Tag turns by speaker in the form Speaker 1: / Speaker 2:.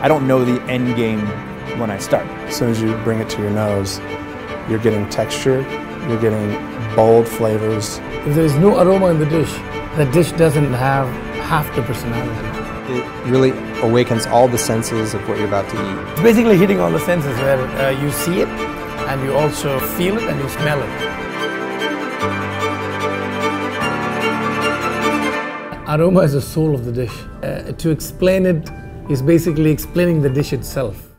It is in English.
Speaker 1: I don't know the end game when I start.
Speaker 2: As soon as you bring it to your nose, you're getting texture, you're getting bold flavors.
Speaker 3: If there's no aroma in the dish, the dish doesn't have half the personality.
Speaker 4: It really awakens all the senses of what you're about to eat.
Speaker 3: It's basically hitting all the senses where uh, you see it and you also feel it and you smell it. Aroma is the soul of the dish. Uh, to explain it is basically explaining the dish itself.